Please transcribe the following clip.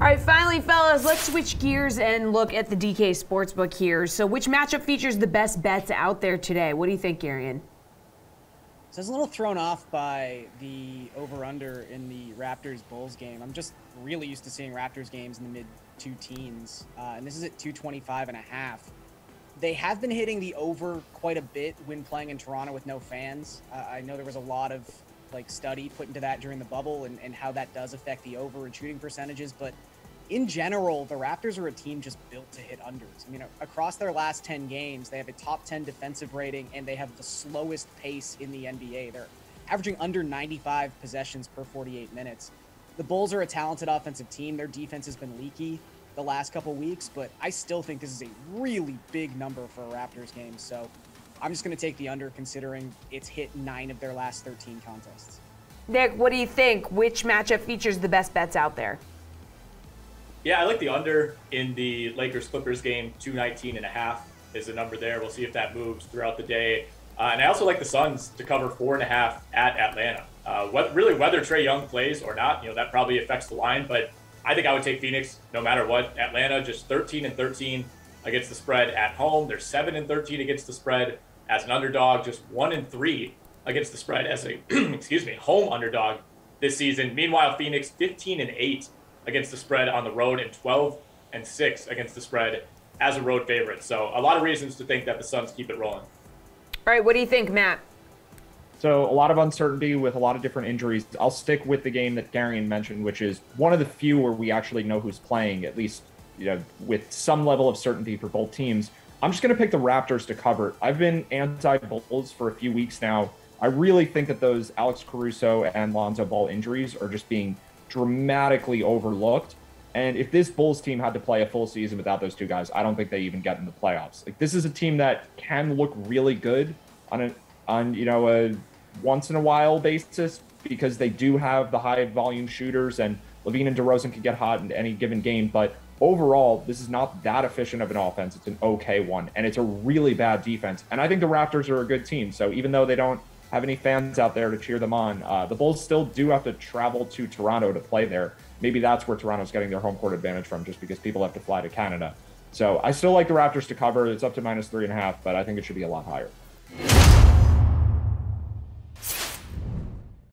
All right, finally, fellas, let's switch gears and look at the DK Sportsbook here. So, which matchup features the best bets out there today? What do you think, Garion? So I was a little thrown off by the over/under in the Raptors Bulls game. I'm just really used to seeing Raptors games in the mid two teens, uh, and this is at 225 and a half. They have been hitting the over quite a bit when playing in Toronto with no fans. Uh, I know there was a lot of like study put into that during the bubble and, and how that does affect the over and shooting percentages, but in general, the Raptors are a team just built to hit unders. I mean, across their last 10 games, they have a top 10 defensive rating and they have the slowest pace in the NBA. They're averaging under 95 possessions per 48 minutes. The Bulls are a talented offensive team. Their defense has been leaky the last couple weeks, but I still think this is a really big number for a Raptors game. So I'm just going to take the under considering it's hit nine of their last 13 contests. Nick, what do you think? Which matchup features the best bets out there? Yeah, I like the under in the Lakers Clippers game. 219 and a half is the number there. We'll see if that moves throughout the day. Uh, and I also like the Suns to cover four and a half at Atlanta. Uh, what, really, whether Trae Young plays or not, you know, that probably affects the line. But I think I would take Phoenix no matter what. Atlanta just 13 and 13 against the spread at home. They're 7 and 13 against the spread as an underdog, just 1 and 3 against the spread as a excuse me, home underdog this season. Meanwhile, Phoenix 15 and 8 against the spread on the road and 12 and 6 against the spread as a road favorite. So a lot of reasons to think that the Suns keep it rolling. All right, what do you think, Matt? So a lot of uncertainty with a lot of different injuries. I'll stick with the game that Garion mentioned, which is one of the few where we actually know who's playing, at least you know, with some level of certainty for both teams. I'm just going to pick the Raptors to cover. I've been anti-Bulls for a few weeks now. I really think that those Alex Caruso and Lonzo Ball injuries are just being dramatically overlooked. And if this Bulls team had to play a full season without those two guys, I don't think they even get in the playoffs. Like this is a team that can look really good on an on you know a once in a while basis because they do have the high volume shooters and LaVine and DeRozan can get hot in any given game. But overall, this is not that efficient of an offense. It's an okay one, and it's a really bad defense. And I think the Raptors are a good team. So even though they don't have any fans out there to cheer them on. Uh, the Bulls still do have to travel to Toronto to play there. Maybe that's where Toronto's getting their home court advantage from, just because people have to fly to Canada. So I still like the Raptors to cover. It's up to minus three and a half, but I think it should be a lot higher.